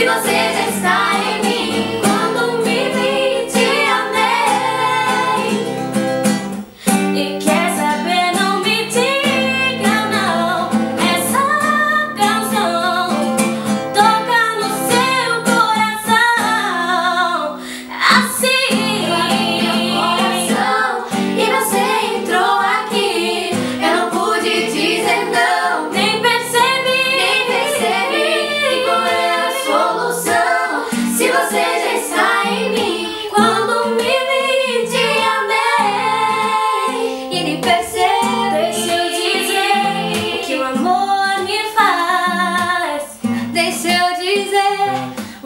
自己性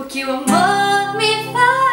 Porque que o amor me faz